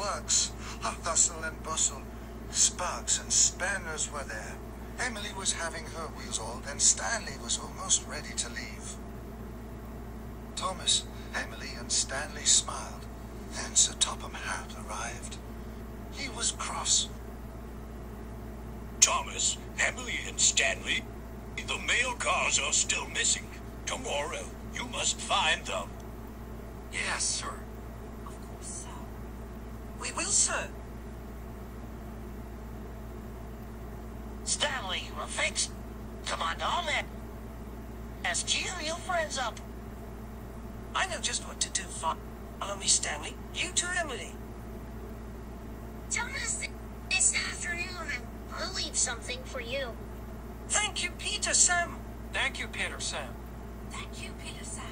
works. A hustle and bustle. Sparks and spanners were there. Emily was having her wheels oiled, and Stanley was almost ready to leave. Thomas, Emily, and Stanley smiled. Then Sir Topham Hatt arrived. He was cross. Thomas, Emily, and Stanley, the mail cars are still missing. Tomorrow, you must find them. Yes, sir. Sir. Stanley, you are fixed. Come on, down there. Let's cheer your friends up. I know just what to do. Follow me, Stanley. You too, Emily. Thomas, this afternoon, I'll leave something for you. Thank you, Peter Sam. Thank you, Peter Sam. Thank you, Peter Sam.